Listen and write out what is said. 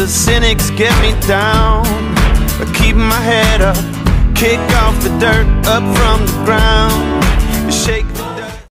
the cynics get me down. Keep my head up, kick off the dirt up from the ground.